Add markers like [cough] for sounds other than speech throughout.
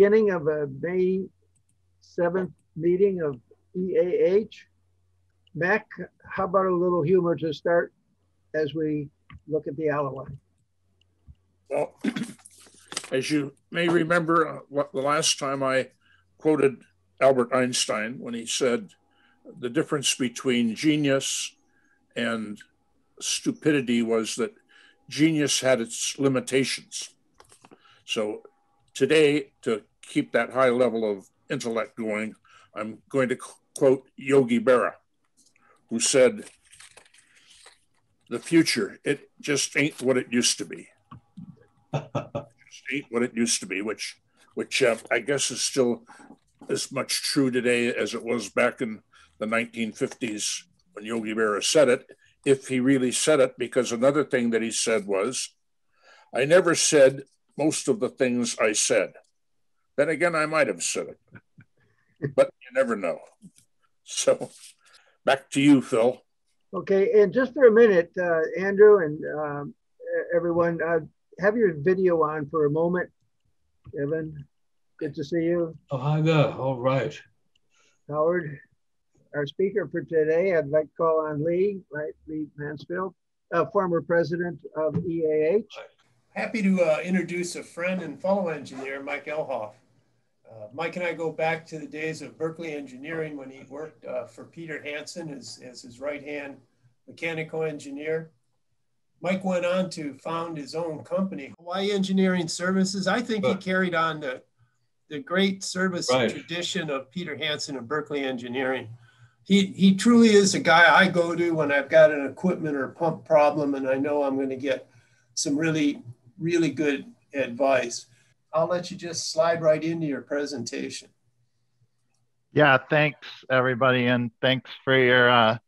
beginning of a May 7th meeting of EAH. Mac, how about a little humor to start as we look at the Ala Wai? Well, [clears throat] as you may remember, uh, the last time I quoted Albert Einstein when he said the difference between genius and stupidity was that genius had its limitations. So today, to keep that high level of intellect going, I'm going to quote Yogi Berra, who said, The future, it just ain't what it used to be. [laughs] just ain't what it used to be, which, which uh, I guess is still as much true today as it was back in the 1950s when Yogi Berra said it, if he really said it, because another thing that he said was, I never said most of the things I said. Then again, I might have said it, but you never know. So back to you, Phil. Okay, and just for a minute, uh, Andrew and um, everyone, uh, have your video on for a moment. Evan, good to see you. Oh, hi there. All right. Howard, our speaker for today, I'd like to call on Lee, right, Lee Mansfield, uh, former president of EAH. Happy to uh, introduce a friend and fellow engineer, Mike Elhoff. Uh, Mike and I go back to the days of Berkeley Engineering when he worked uh, for Peter Hansen as, as his right hand mechanical engineer. Mike went on to found his own company, Hawaii Engineering Services. I think he carried on the, the great service right. tradition of Peter Hansen and Berkeley Engineering. He, he truly is a guy I go to when I've got an equipment or pump problem and I know I'm going to get some really really good advice. I'll let you just slide right into your presentation. Yeah, thanks everybody, and thanks for your uh,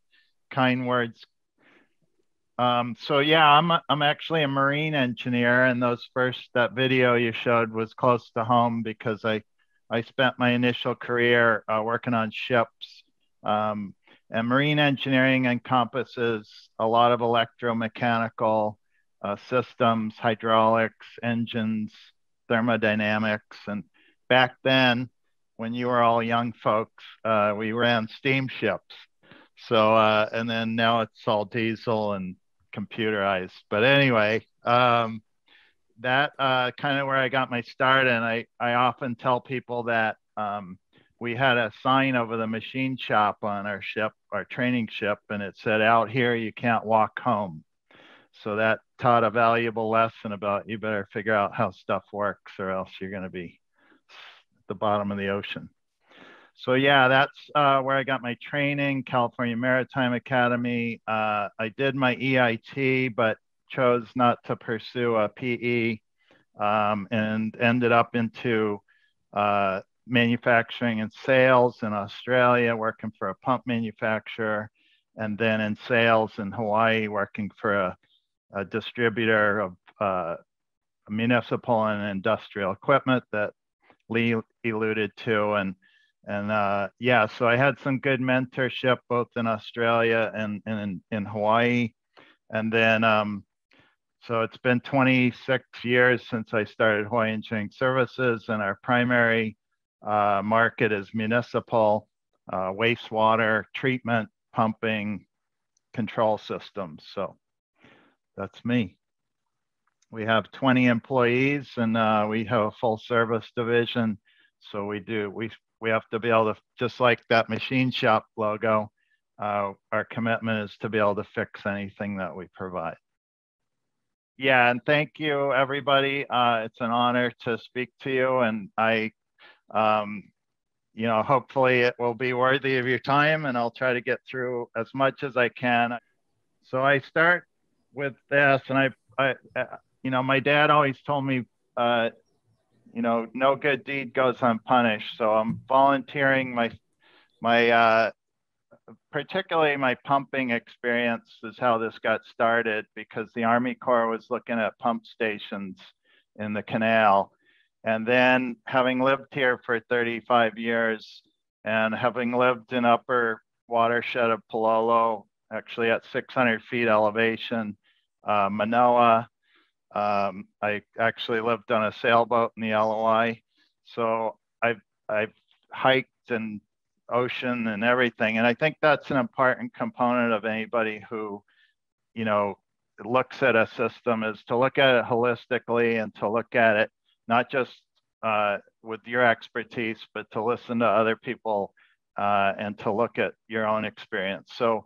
kind words. Um, so yeah, I'm I'm actually a marine engineer, and those first that video you showed was close to home because I I spent my initial career uh, working on ships. Um, and marine engineering encompasses a lot of electromechanical uh, systems, hydraulics, engines, thermodynamics. And back then, when you were all young folks, uh, we ran steamships. So, uh, and then now it's all diesel and computerized. But anyway, um, that uh, kind of where I got my start. And I, I often tell people that um, we had a sign over the machine shop on our ship, our training ship, and it said, Out here, you can't walk home. So that taught a valuable lesson about you better figure out how stuff works or else you're going to be at the bottom of the ocean. So yeah, that's uh, where I got my training, California Maritime Academy. Uh, I did my EIT, but chose not to pursue a PE um, and ended up into uh, manufacturing and sales in Australia, working for a pump manufacturer, and then in sales in Hawaii, working for a a distributor of uh, municipal and industrial equipment that Lee alluded to. And, and uh, yeah, so I had some good mentorship both in Australia and, and in, in Hawaii. And then, um, so it's been 26 years since I started Hawaii Engineering Services, and our primary uh, market is municipal uh, wastewater treatment, pumping, control systems. So that's me. We have 20 employees and uh, we have a full service division. So we do, we, we have to be able to, just like that machine shop logo, uh, our commitment is to be able to fix anything that we provide. Yeah, and thank you everybody. Uh, it's an honor to speak to you and I, um, you know, hopefully it will be worthy of your time and I'll try to get through as much as I can. So I start with this, and I, I, uh, you know, my dad always told me, uh, you know, no good deed goes unpunished. So I'm volunteering my, my, uh, particularly my pumping experience is how this got started because the Army Corps was looking at pump stations in the canal. And then having lived here for 35 years and having lived in upper watershed of Palolo, actually at 600 feet elevation, uh, Manoa. Um, I actually lived on a sailboat in the Ala Wai. So I've I've hiked and ocean and everything, and I think that's an important component of anybody who, you know, looks at a system is to look at it holistically and to look at it not just uh, with your expertise, but to listen to other people uh, and to look at your own experience. So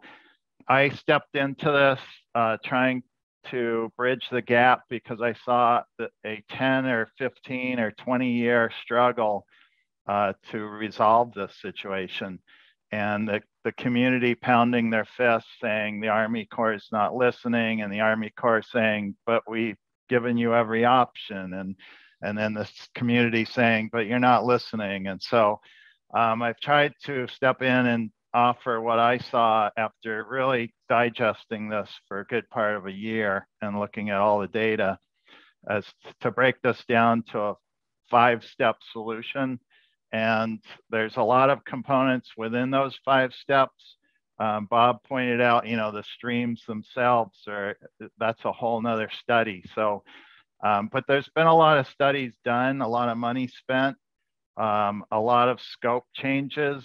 I stepped into this uh, trying to bridge the gap because I saw a 10 or 15 or 20 year struggle uh, to resolve this situation. And the, the community pounding their fists saying the Army Corps is not listening, and the Army Corps saying, but we've given you every option. And, and then this community saying, but you're not listening. And so um, I've tried to step in and offer what I saw after really digesting this for a good part of a year and looking at all the data as to break this down to a five step solution. And there's a lot of components within those five steps. Um, Bob pointed out, you know, the streams themselves are, that's a whole nother study. So, um, but there's been a lot of studies done, a lot of money spent, um, a lot of scope changes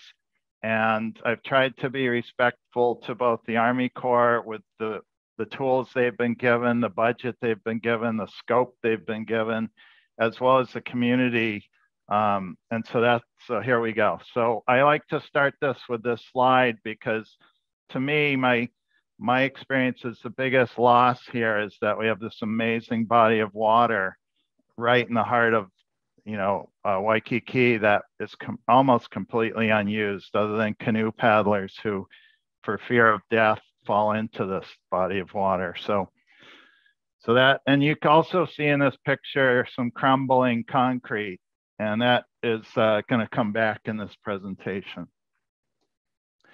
and I've tried to be respectful to both the Army Corps with the, the tools they've been given, the budget they've been given, the scope they've been given, as well as the community. Um, and so that's, so here we go. So I like to start this with this slide because to me, my, my experience is the biggest loss here is that we have this amazing body of water right in the heart of you know, uh, Waikiki that is com- almost completely unused, other than canoe paddlers who, for fear of death, fall into this body of water. So, so that, and you can also see in this picture some crumbling concrete, and that is uh, going to come back in this presentation.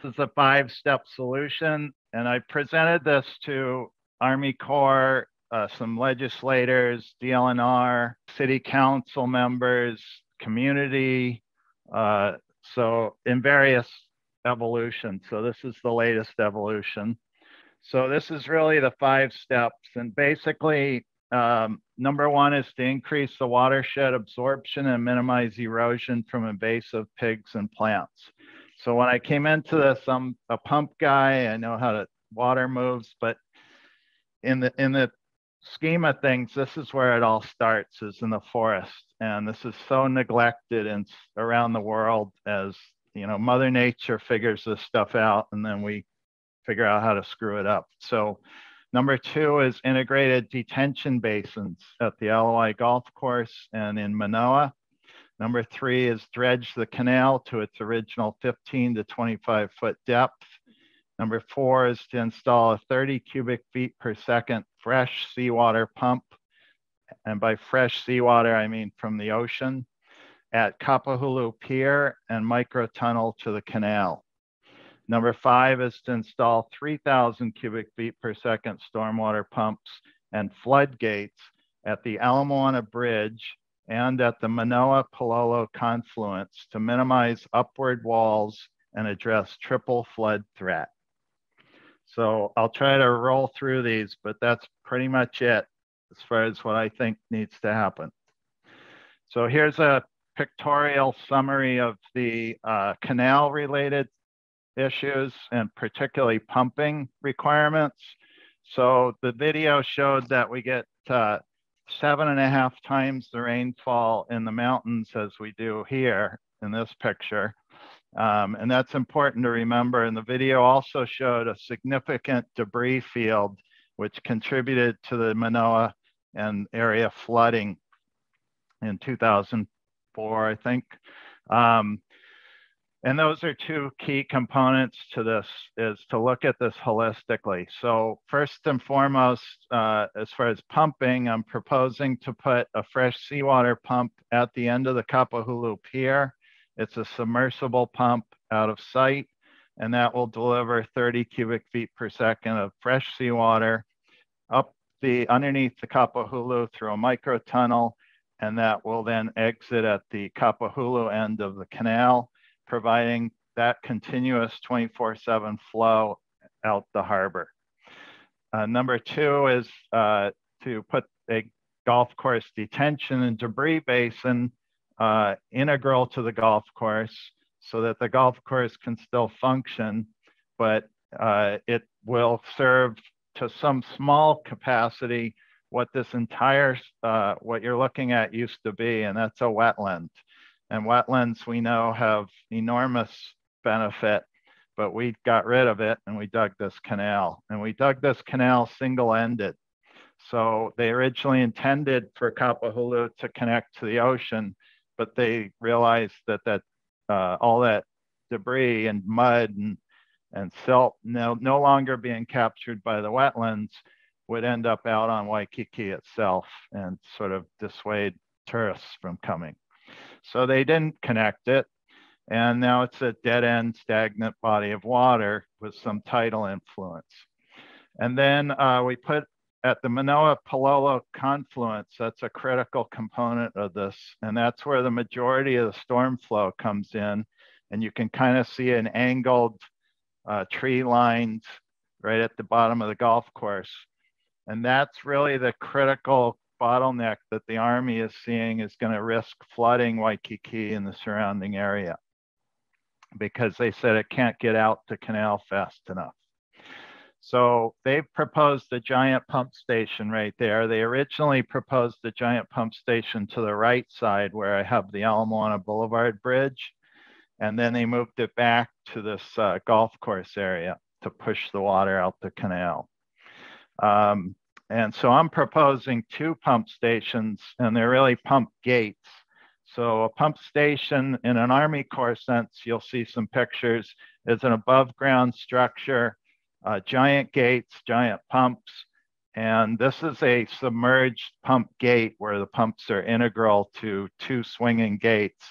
This is a five-step solution, and I presented this to Army Corps uh, some legislators, DLNR, city council members, community. Uh, so in various evolutions. So this is the latest evolution. So this is really the five steps. And basically, um, number one is to increase the watershed absorption and minimize erosion from invasive pigs and plants. So when I came into this, I'm a pump guy. I know how to water moves, but in the in the scheme of things, this is where it all starts is in the forest. And this is so neglected and around the world as, you know, Mother Nature figures this stuff out and then we figure out how to screw it up. So number two is integrated detention basins at the Ala Wai golf course and in Manoa. Number three is dredge the canal to its original 15 to 25 foot depth. Number four is to install a 30 cubic feet per second fresh seawater pump. And by fresh seawater, I mean from the ocean at Kapahulu Pier and micro tunnel to the canal. Number five is to install 3,000 cubic feet per second stormwater pumps and floodgates at the Ala Moana Bridge and at the Manoa Palolo confluence to minimize upward walls and address triple flood threat. So I'll try to roll through these, but that's pretty much it as far as what I think needs to happen. So here's a pictorial summary of the uh, canal related issues and particularly pumping requirements. So the video showed that we get uh, seven and a half times the rainfall in the mountains as we do here in this picture. Um, and that's important to remember. And the video also showed a significant debris field, which contributed to the Manoa and area flooding in 2004, I think. Um, and those are two key components to this is to look at this holistically. So first and foremost, uh, as far as pumping, I'm proposing to put a fresh seawater pump at the end of the Kapahulu Pier it's a submersible pump out of sight, and that will deliver 30 cubic feet per second of fresh seawater up the underneath the Kapahulu through a micro tunnel, and that will then exit at the Kapahulu end of the canal, providing that continuous 24-7 flow out the harbor. Uh, number two is uh, to put a golf course detention and debris basin uh, integral to the golf course so that the golf course can still function, but uh, it will serve to some small capacity what this entire, uh, what you're looking at used to be, and that's a wetland. And wetlands we know have enormous benefit, but we got rid of it and we dug this canal. And we dug this canal single-ended. So they originally intended for Kapahulu to connect to the ocean, but they realized that that uh, all that debris and mud and and silt no, no longer being captured by the wetlands would end up out on Waikiki itself and sort of dissuade tourists from coming. So they didn't connect it. And now it's a dead end, stagnant body of water with some tidal influence. And then uh, we put at the Manoa Palolo confluence, that's a critical component of this. And that's where the majority of the storm flow comes in. And you can kind of see an angled uh, tree lines right at the bottom of the golf course. And that's really the critical bottleneck that the Army is seeing is going to risk flooding Waikiki and the surrounding area because they said it can't get out to canal fast enough. So they've proposed a giant pump station right there. They originally proposed a giant pump station to the right side where I have the Ala Moana Boulevard Bridge. And then they moved it back to this uh, golf course area to push the water out the canal. Um, and so I'm proposing two pump stations, and they're really pump gates. So a pump station in an Army Corps sense, you'll see some pictures, is an above ground structure, uh, giant gates, giant pumps. And this is a submerged pump gate where the pumps are integral to two swinging gates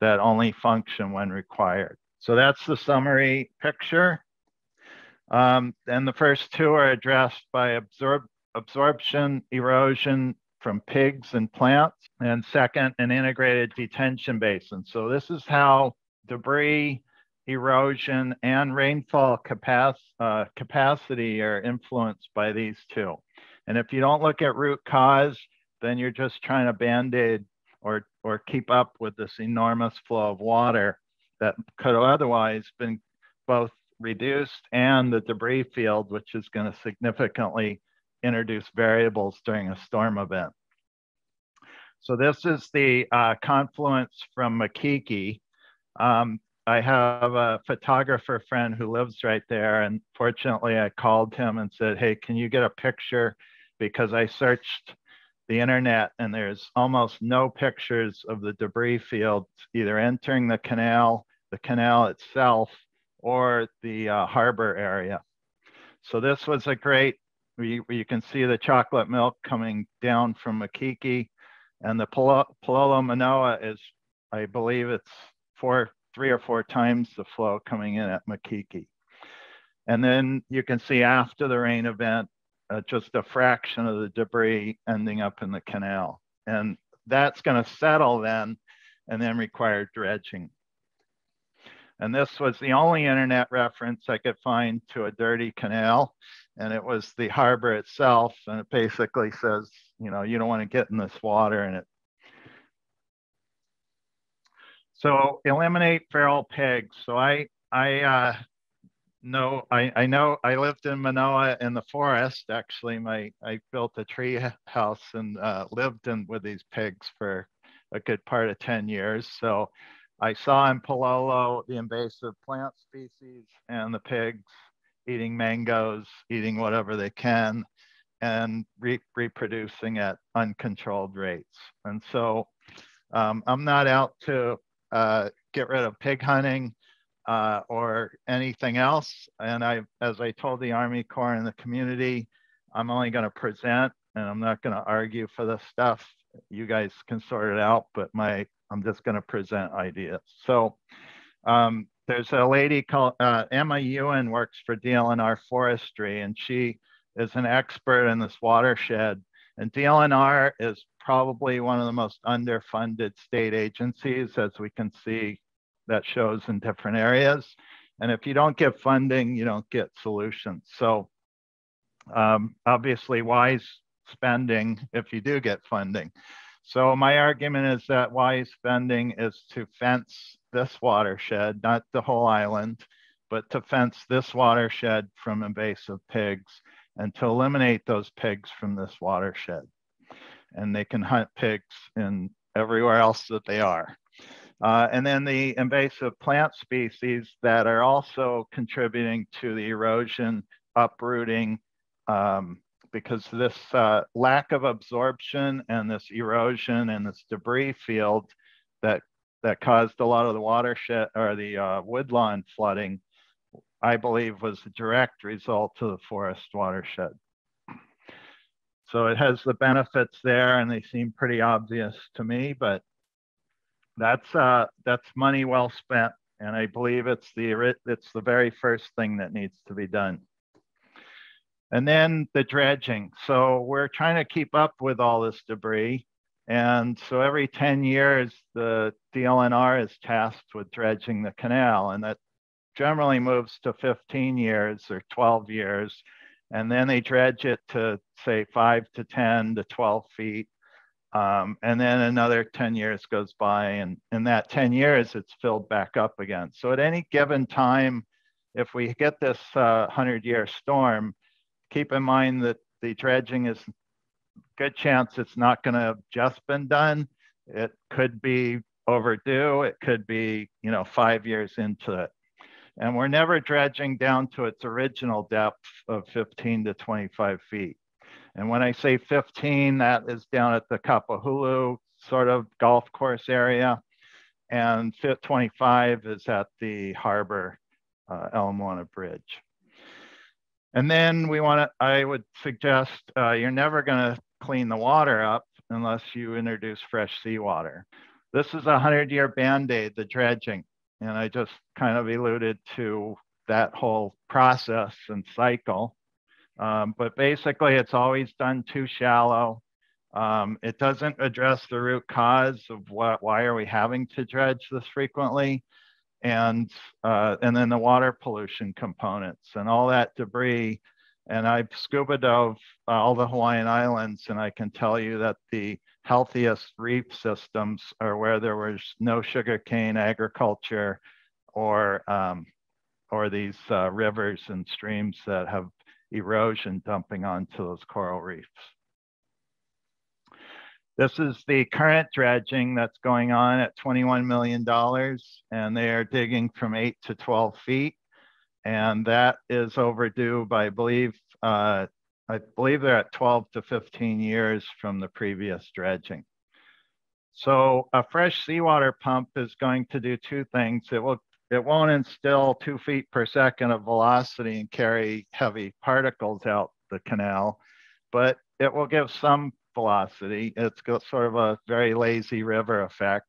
that only function when required. So that's the summary picture. Um, and the first two are addressed by absorb absorption, erosion from pigs and plants. And second, an integrated detention basin. So this is how debris, erosion, and rainfall capac uh, capacity are influenced by these two. And if you don't look at root cause, then you're just trying to band-aid or, or keep up with this enormous flow of water that could have otherwise been both reduced and the debris field, which is going to significantly introduce variables during a storm event. So this is the uh, confluence from Makiki. Um, I have a photographer friend who lives right there. And fortunately, I called him and said, Hey, can you get a picture? Because I searched the internet and there's almost no pictures of the debris field either entering the canal, the canal itself, or the uh, harbor area. So this was a great you, you can see the chocolate milk coming down from Makiki. And the Palolo Manoa is, I believe it's four, three or four times the flow coming in at Makiki. And then you can see after the rain event, uh, just a fraction of the debris ending up in the canal. And that's going to settle then and then require dredging. And this was the only internet reference I could find to a dirty canal. And it was the harbor itself. And it basically says, you know, you don't want to get in this water and it. So eliminate feral pigs. So I, I uh, know, I, I know I lived in Manoa in the forest. Actually, my, I built a tree [laughs] house and uh, lived in with these pigs for a good part of 10 years. So I saw in Palolo the invasive plant species and the pigs eating mangoes, eating whatever they can, and re reproducing at uncontrolled rates. And so um, I'm not out to uh, get rid of pig hunting uh, or anything else. And I, as I told the Army Corps and the community, I'm only going to present and I'm not going to argue for the stuff. You guys can sort it out, but my I'm just going to present ideas. So um, there's a lady called uh, Emma Yuen works for DLNR Forestry, and she is an expert in this watershed. And DLNR is probably one of the most underfunded state agencies, as we can see that shows in different areas. And if you don't get funding, you don't get solutions. So um, obviously wise spending if you do get funding. So my argument is that wise spending is to fence this watershed, not the whole island, but to fence this watershed from invasive pigs and to eliminate those pigs from this watershed. And they can hunt pigs in everywhere else that they are. Uh, and then the invasive plant species that are also contributing to the erosion, uprooting, um, because this uh, lack of absorption and this erosion and this debris field that that caused a lot of the watershed or the uh, woodlawn flooding, I believe was a direct result of the forest watershed. So it has the benefits there and they seem pretty obvious to me, but that's uh, that's money well spent. And I believe it's the it's the very first thing that needs to be done. And then the dredging. So we're trying to keep up with all this debris. And so every 10 years, the DLNR is tasked with dredging the canal. And that generally moves to 15 years or 12 years. And then they dredge it to say five to 10 to 12 feet. Um, and then another 10 years goes by. And in that 10 years, it's filled back up again. So at any given time, if we get this 100 uh, year storm, keep in mind that the dredging is good chance it's not going to have just been done. It could be overdue. It could be, you know, five years into it. And we're never dredging down to its original depth of 15 to 25 feet. And when I say 15, that is down at the Kapahulu sort of golf course area. And 25 is at the harbor uh, Ala Moana Bridge. And then we want to, I would suggest uh, you're never going to clean the water up unless you introduce fresh seawater. This is a 100 year band aid, the dredging. And I just kind of alluded to that whole process and cycle. Um, but basically, it's always done too shallow. Um, it doesn't address the root cause of what, why are we having to dredge this frequently and uh, and then the water pollution components and all that debris. And I've scuba dove all the Hawaiian Islands, and I can tell you that the healthiest reef systems are where there was no sugarcane agriculture or um, or these uh, rivers and streams that have erosion dumping onto those coral reefs. This is the current dredging that's going on at $21 million, and they are digging from 8 to 12 feet. And that is overdue by, I believe, uh, I believe they're at 12 to 15 years from the previous dredging. So a fresh seawater pump is going to do two things. It will it won't instill two feet per second of velocity and carry heavy particles out the canal, but it will give some velocity. It's got sort of a very lazy river effect.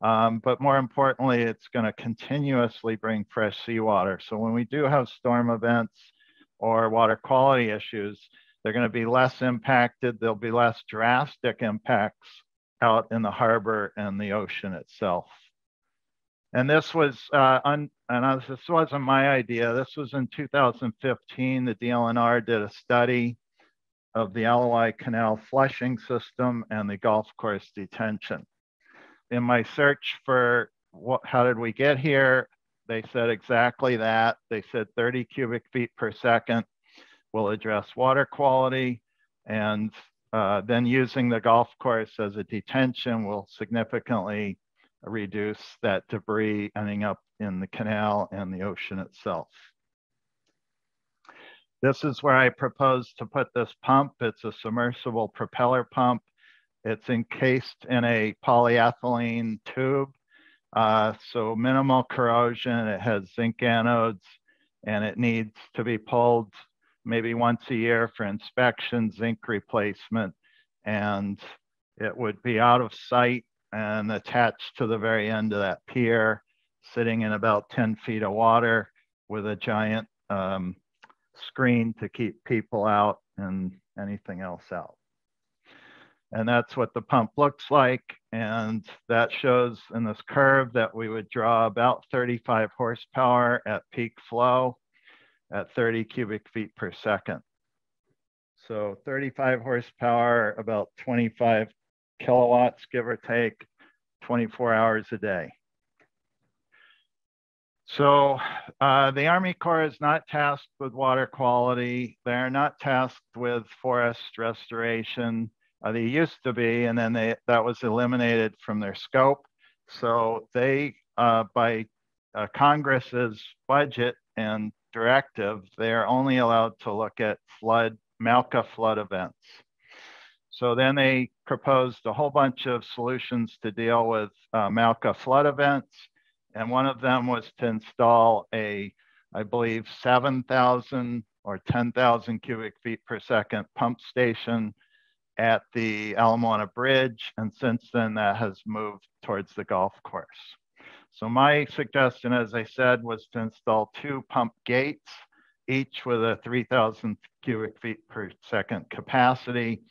Um, but more importantly, it's going to continuously bring fresh seawater. So when we do have storm events or water quality issues, they're going to be less impacted. There'll be less drastic impacts out in the harbor and the ocean itself. And this was, uh, un, and this wasn't my idea. This was in 2015. The DLNR did a study of the Ala Wai Canal flushing system and the golf course detention. In my search for what, how did we get here, they said exactly that. They said 30 cubic feet per second will address water quality and uh, then using the golf course as a detention will significantly reduce that debris ending up in the canal and the ocean itself. This is where I propose to put this pump. It's a submersible propeller pump. It's encased in a polyethylene tube. Uh, so minimal corrosion. It has zinc anodes and it needs to be pulled maybe once a year for inspection, zinc replacement, and it would be out of sight and attached to the very end of that pier, sitting in about 10 feet of water with a giant um, screen to keep people out and anything else out. And that's what the pump looks like. And that shows in this curve that we would draw about 35 horsepower at peak flow at 30 cubic feet per second. So 35 horsepower, about 25 kilowatts, give or take, 24 hours a day. So uh, the Army Corps is not tasked with water quality. They're not tasked with forest restoration. Uh, they used to be, and then they, that was eliminated from their scope. So they, uh, by uh, Congress's budget and directive, they are only allowed to look at flood, mauka flood events. So then they proposed a whole bunch of solutions to deal with uh, mauka flood events. And one of them was to install a, I believe, 7,000 or 10,000 cubic feet per second pump station at the Ala Moana Bridge. And since then, that has moved towards the golf course. So my suggestion, as I said, was to install two pump gates, each with a 3,000 cubic feet per second capacity.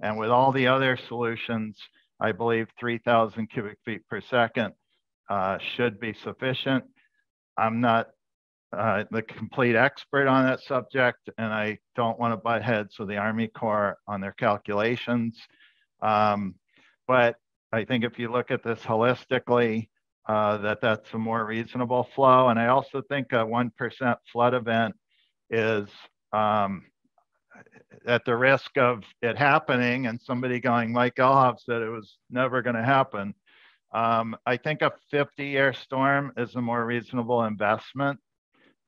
And with all the other solutions, I believe 3,000 cubic feet per second uh, should be sufficient. I'm not uh, the complete expert on that subject, and I don't want to butt heads with the Army Corps on their calculations. Um, but I think if you look at this holistically, uh, that that's a more reasonable flow. And I also think a 1% flood event is um, at the risk of it happening and somebody going, Mike Elhoff said it was never going to happen. Um, I think a 50 year storm is a more reasonable investment.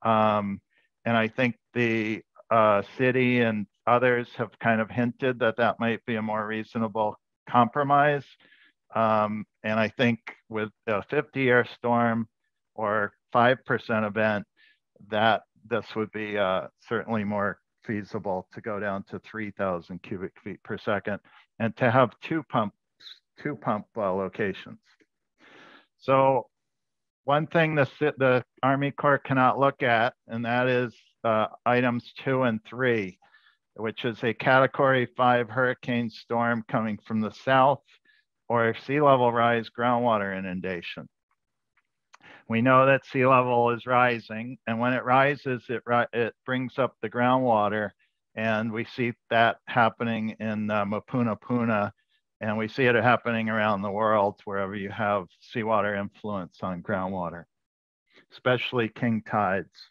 Um, and I think the uh, city and others have kind of hinted that that might be a more reasonable compromise. Um, and I think with a 50 year storm or 5% event, that this would be uh, certainly more feasible to go down to 3,000 cubic feet per second and to have two pumps, two pump uh, locations. So one thing the, the Army Corps cannot look at, and that is uh, items two and three, which is a category five hurricane storm coming from the south or sea level rise groundwater inundation. We know that sea level is rising, and when it rises, it, it brings up the groundwater, and we see that happening in uh, Mapunapuna, and we see it happening around the world wherever you have seawater influence on groundwater, especially king tides.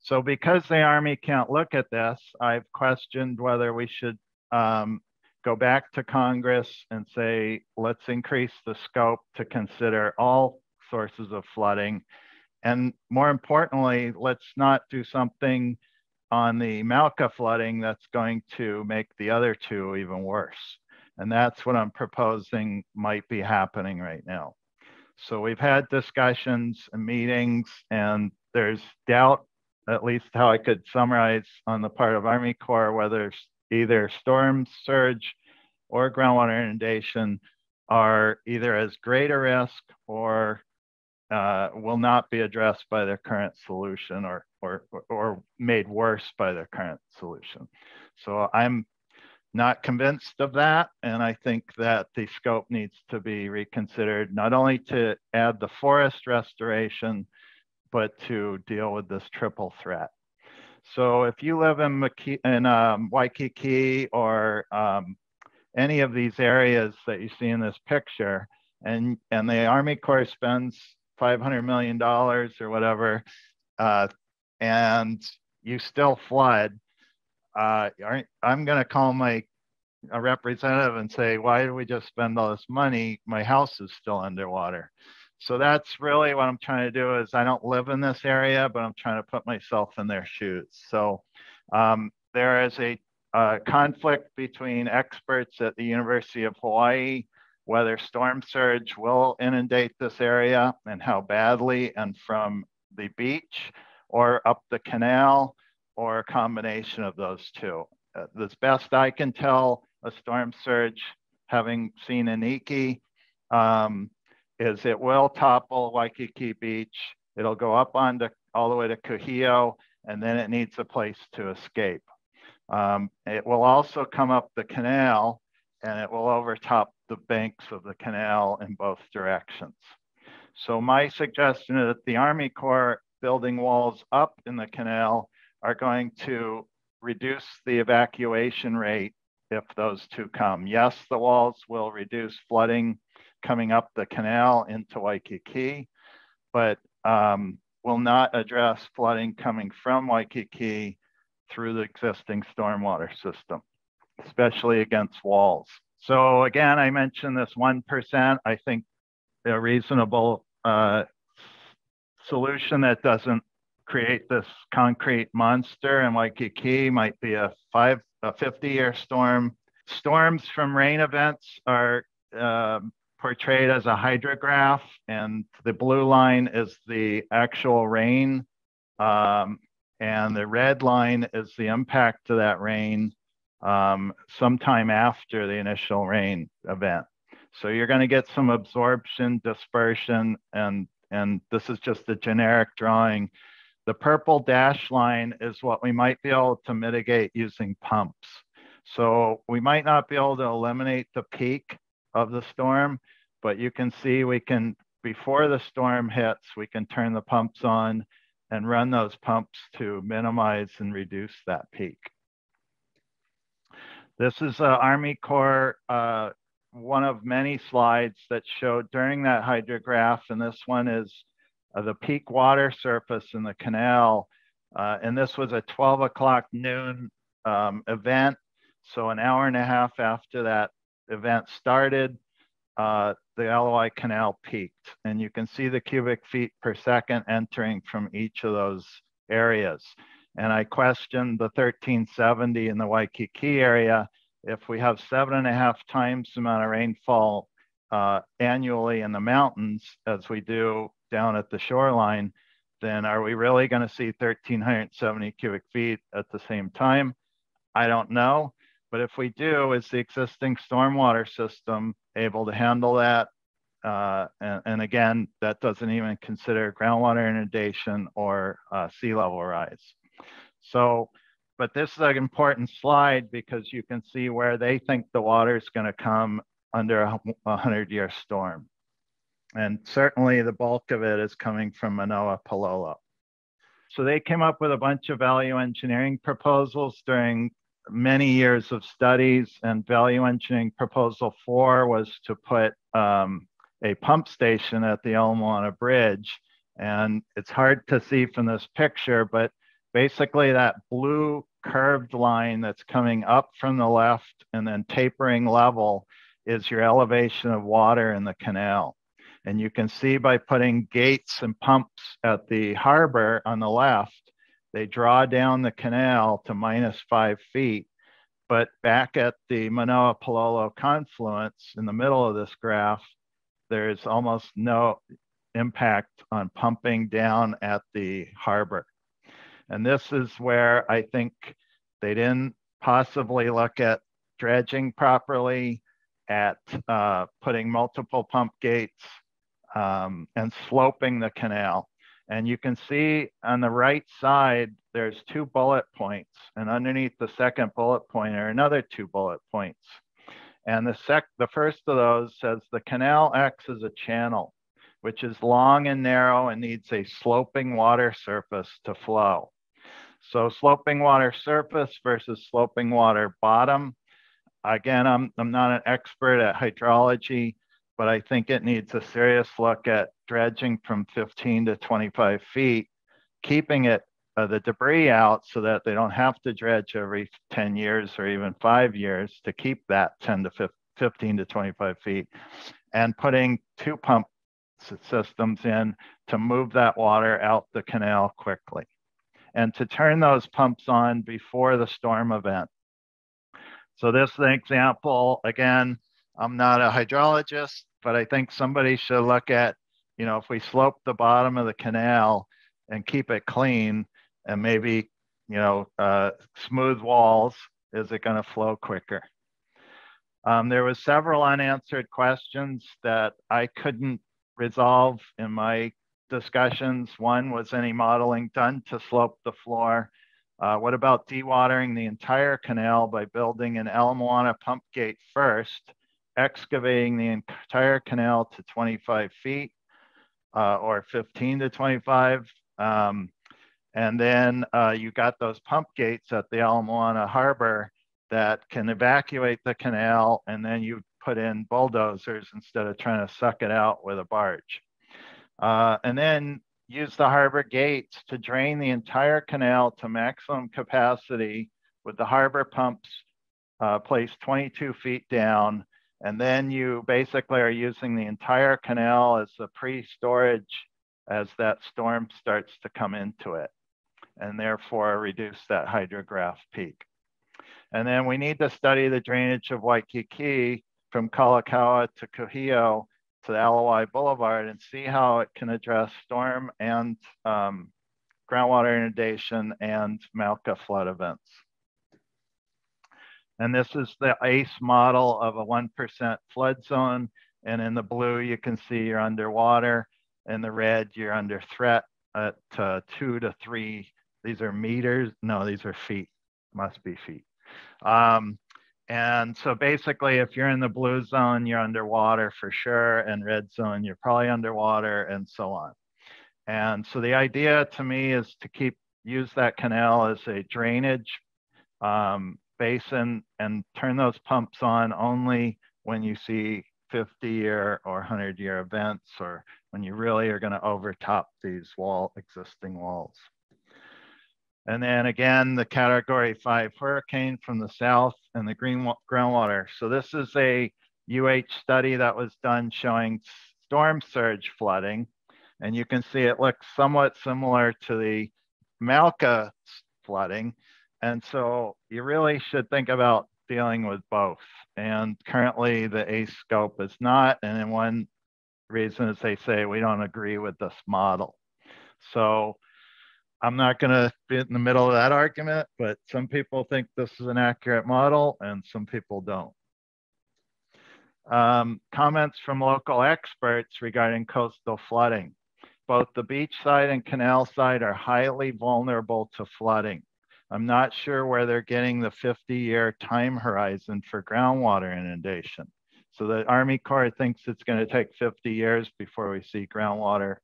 So because the Army can't look at this, I've questioned whether we should um, go back to Congress and say, let's increase the scope to consider all sources of flooding. And more importantly, let's not do something on the mauka flooding that's going to make the other two even worse. And that's what I'm proposing might be happening right now. So we've had discussions and meetings, and there's doubt, at least how I could summarize on the part of Army Corps, whether either storm surge or groundwater inundation are either as great a risk or uh, will not be addressed by their current solution or, or, or made worse by their current solution. So I'm not convinced of that. And I think that the scope needs to be reconsidered, not only to add the forest restoration, but to deal with this triple threat. So if you live in, in um, Waikiki or um, any of these areas that you see in this picture, and, and the Army Corps spends $500 million or whatever, uh, and you still flood, uh, I'm going to call my a representative and say, why did we just spend all this money? My house is still underwater. So that's really what I'm trying to do is I don't live in this area, but I'm trying to put myself in their shoes. So um, there is a, a conflict between experts at the University of Hawaii, whether storm surge will inundate this area and how badly and from the beach or up the canal or a combination of those two. Uh, as best I can tell, a storm surge, having seen Iniki, um, is it will topple Waikiki Beach. It'll go up onto all the way to Kuhio, and then it needs a place to escape. Um, it will also come up the canal and it will overtop the banks of the canal in both directions. So my suggestion is that the Army Corps building walls up in the canal are going to reduce the evacuation rate if those two come. Yes, the walls will reduce flooding coming up the canal into Waikiki, but um, will not address flooding coming from Waikiki through the existing stormwater system, especially against walls. So again, I mentioned this 1%. I think a reasonable uh, solution that doesn't create this concrete monster in Waikiki might be a five, a 50 year storm. Storms from rain events are uh, portrayed as a hydrograph, and the blue line is the actual rain, um, and the red line is the impact of that rain um, sometime after the initial rain event. So you're going to get some absorption, dispersion, and and this is just a generic drawing. The purple dash line is what we might be able to mitigate using pumps. So we might not be able to eliminate the peak of the storm, but you can see we can, before the storm hits, we can turn the pumps on and run those pumps to minimize and reduce that peak. This is uh, Army Corps, uh, one of many slides that showed during that hydrograph, and this one is uh, the peak water surface in the canal. Uh, and this was a 12 o'clock noon um, event. So an hour and a half after that event started, uh, the Ala Wai canal peaked. And you can see the cubic feet per second entering from each of those areas. And I questioned the 1370 in the Waikiki area. If we have seven and a half times the amount of rainfall uh, annually in the mountains as we do down at the shoreline, then are we really going to see 1,370 cubic feet at the same time? I don't know. But if we do, is the existing stormwater system able to handle that? Uh, and, and, again, that doesn't even consider groundwater inundation or uh, sea level rise. So, but this is an important slide because you can see where they think the water is going to come under a 100 year storm. And certainly the bulk of it is coming from Manoa Palolo. So they came up with a bunch of value engineering proposals during many years of studies and value engineering proposal four was to put um, a pump station at the Ala Moana Bridge. And it's hard to see from this picture, but basically that blue curved line that's coming up from the left and then tapering level is your elevation of water in the canal. And you can see by putting gates and pumps at the harbor on the left, they draw down the canal to minus five feet. But back at the Manoa Palolo confluence in the middle of this graph, there's almost no impact on pumping down at the harbor. And this is where I think they didn't possibly look at dredging properly, at uh, putting multiple pump gates um, and sloping the canal. And you can see on the right side, there's two bullet points. And underneath the second bullet point are another two bullet points. And the, sec the first of those says the canal acts as a channel, which is long and narrow and needs a sloping water surface to flow. So sloping water surface versus sloping water bottom. Again, I'm, I'm not an expert at hydrology, but I think it needs a serious look at dredging from 15 to 25 feet, keeping it uh, the debris out so that they don't have to dredge every 10 years or even five years to keep that 10 to 15 to 25 feet, and putting two pump systems in to move that water out the canal quickly and to turn those pumps on before the storm event. So this is an example, again, I'm not a hydrologist, but I think somebody should look at, you know, if we slope the bottom of the canal and keep it clean and maybe, you know, uh, smooth walls, is it going to flow quicker? Um, there was several unanswered questions that I couldn't resolve in my discussions. One was any modeling done to slope the floor? Uh, what about dewatering the entire canal by building an Ala Moana pump gate first excavating the entire canal to 25 feet uh, or 15 to 25. Um, and then uh, you got those pump gates at the Ala Moana Harbor that can evacuate the canal and then you put in bulldozers instead of trying to suck it out with a barge. Uh, and then use the harbor gates to drain the entire canal to maximum capacity with the harbor pumps uh, placed 22 feet down. And then you basically are using the entire canal as a pre-storage as that storm starts to come into it and therefore reduce that hydrograph peak. And then we need to study the drainage of Waikiki from Kalakaua to Kuhio to the Ala Wai Boulevard and see how it can address storm and um, groundwater inundation and mauka flood events. And this is the ACE model of a 1% flood zone. And in the blue, you can see you're underwater. In the red, you're under threat at uh, two to three. These are meters. No, these are feet. Must be feet. Um, and so basically, if you're in the blue zone, you're underwater for sure, and red zone, you're probably underwater, and so on. And so the idea to me is to keep use that canal as a drainage um, basin and turn those pumps on only when you see 50 year or 100 year events or when you really are going to overtop these wall existing walls. And then again, the category five hurricane from the south and the green groundwater. So this is a UH study that was done showing storm surge flooding. And you can see it looks somewhat similar to the mauka flooding. And so you really should think about dealing with both. And currently the ACE scope is not. And one reason is they say we don't agree with this model. So I'm not going to be in the middle of that argument, but some people think this is an accurate model and some people don't. Um, comments from local experts regarding coastal flooding. Both the beach side and canal side are highly vulnerable to flooding. I'm not sure where they're getting the 50 year time horizon for groundwater inundation. So the Army Corps thinks it's going to take 50 years before we see groundwater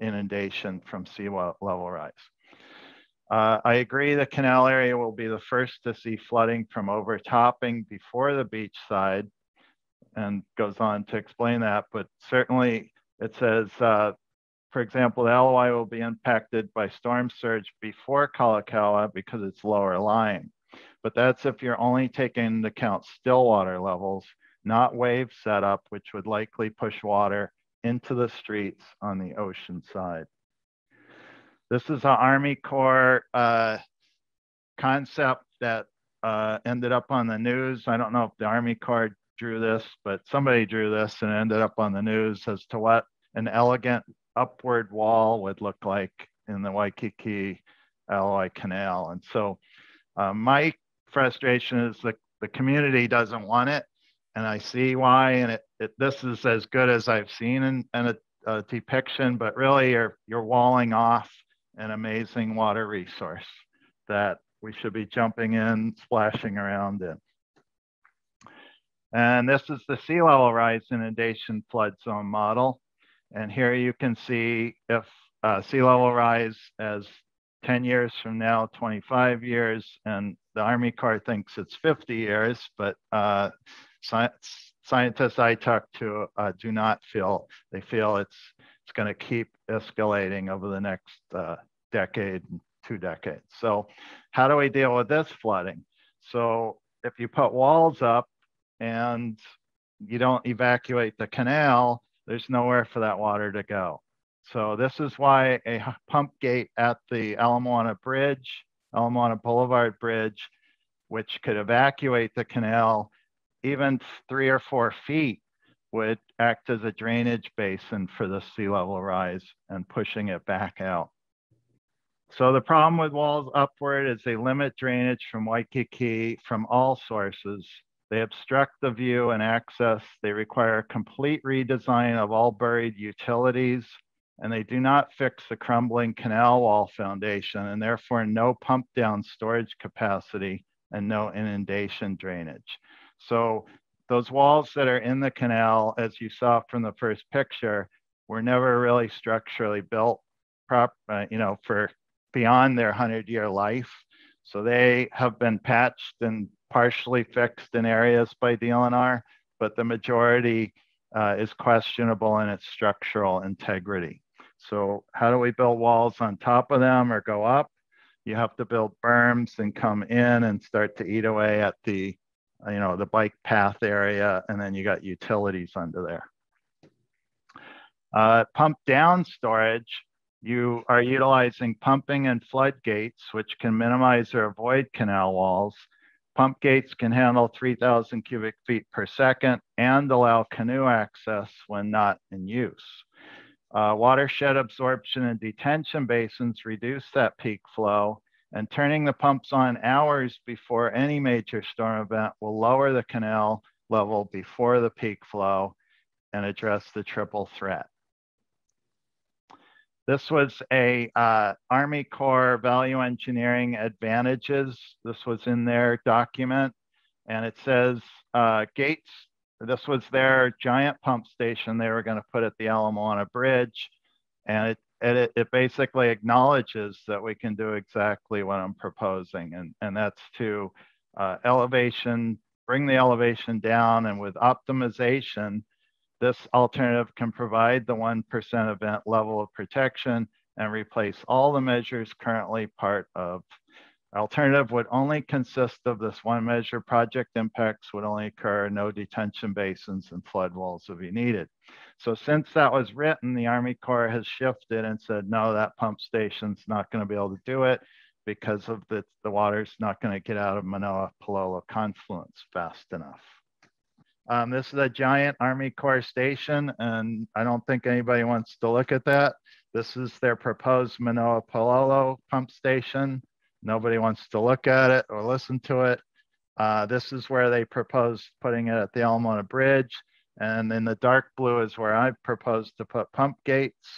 inundation from sea level rise. Uh, I agree the canal area will be the first to see flooding from overtopping before the beach side and goes on to explain that, but certainly it says, uh, for example, the Wai will be impacted by storm surge before Kalakaua because it's lower lying. But that's if you're only taking into account still water levels, not wave setup, which would likely push water into the streets on the ocean side. This is an Army Corps uh, concept that uh, ended up on the news. I don't know if the Army Corps drew this, but somebody drew this and ended up on the news as to what an elegant upward wall would look like in the Waikiki Wai Canal. And so uh, my frustration is that the community doesn't want it. And I see why. And it, it this is as good as I've seen in, in a, a depiction, but really you're, you're walling off an amazing water resource that we should be jumping in, splashing around in. And this is the sea level rise inundation flood zone model. And here you can see if uh, sea level rise as 10 years from now, 25 years, and the Army Corps thinks it's 50 years, but uh, science, scientists I talk to uh, do not feel, they feel it's it's going to keep escalating over the next uh, decade, two decades. So how do we deal with this flooding? So if you put walls up and you don't evacuate the canal, there's nowhere for that water to go. So this is why a pump gate at the Ala Moana Bridge, Ala Moana Boulevard Bridge, which could evacuate the canal even three or four feet would act as a drainage basin for the sea level rise and pushing it back out. So the problem with walls upward is they limit drainage from Waikiki from all sources. They obstruct the view and access. They require a complete redesign of all buried utilities, and they do not fix the crumbling canal wall foundation, and therefore no pump down storage capacity and no inundation drainage. So those walls that are in the canal, as you saw from the first picture, were never really structurally built prop, uh, you know, for beyond their 100 year life. So they have been patched and partially fixed in areas by DLNR, but the majority uh, is questionable in its structural integrity. So how do we build walls on top of them or go up? You have to build berms and come in and start to eat away at the, you know, the bike path area, and then you got utilities under there. Uh, pump down storage, you are utilizing pumping and floodgates, which can minimize or avoid canal walls. Pump gates can handle 3,000 cubic feet per second and allow canoe access when not in use. Uh, watershed absorption and detention basins reduce that peak flow, and turning the pumps on hours before any major storm event will lower the canal level before the peak flow and address the triple threat. This was a uh, Army Corps value engineering advantages. This was in their document, and it says uh, Gates. This was their giant pump station they were going to put at the Ala Moana Bridge, and it, it, it basically acknowledges that we can do exactly what I'm proposing, and and that's to uh, elevation, bring the elevation down, and with optimization this alternative can provide the 1% event level of protection and replace all the measures currently part of. Alternative would only consist of this one measure. Project impacts would only occur, no detention basins and flood walls would be needed. So since that was written, the Army Corps has shifted and said, no, that pump station's not gonna be able to do it because of the, the water's not gonna get out of Manoa Palolo confluence fast enough. Um, this is a giant Army Corps station, and I don't think anybody wants to look at that. This is their proposed Manoa Palolo pump station. Nobody wants to look at it or listen to it. Uh, this is where they proposed putting it at the Ala Moana Bridge. And in the dark blue is where I proposed to put pump gates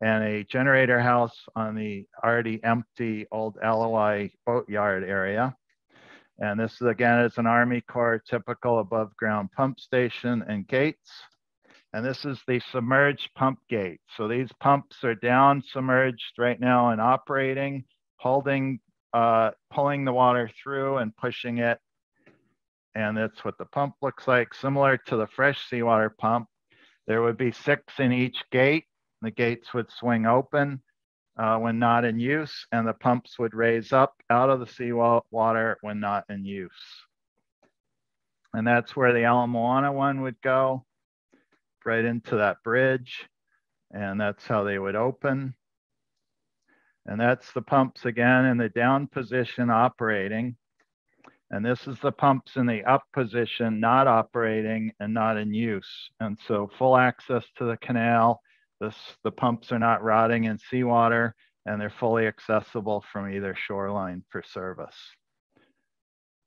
and a generator house on the already empty old LOI boatyard area. And this is again is an Army Corps typical above ground pump station and gates. And this is the submerged pump gate. So these pumps are down submerged right now and operating, holding, uh, pulling the water through and pushing it. And that's what the pump looks like, similar to the fresh seawater pump. There would be six in each gate. The gates would swing open uh, when not in use, and the pumps would raise up out of the seawater when not in use. And that's where the Ala Moana one would go, right into that bridge. And that's how they would open. And that's the pumps again in the down position operating. And this is the pumps in the up position, not operating and not in use. And so full access to the canal this, the pumps are not rotting in seawater and they're fully accessible from either shoreline for service.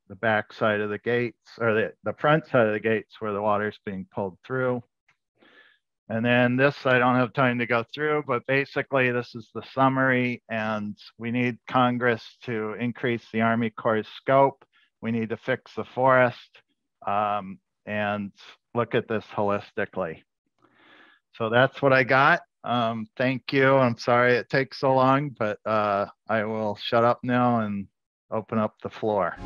The back side of the gates, or the, the front side of the gates where the water is being pulled through. And then this, I don't have time to go through, but basically this is the summary and we need Congress to increase the Army Corps scope. We need to fix the forest um, and look at this holistically. So that's what I got. Um, thank you. I'm sorry it takes so long, but uh, I will shut up now and open up the floor.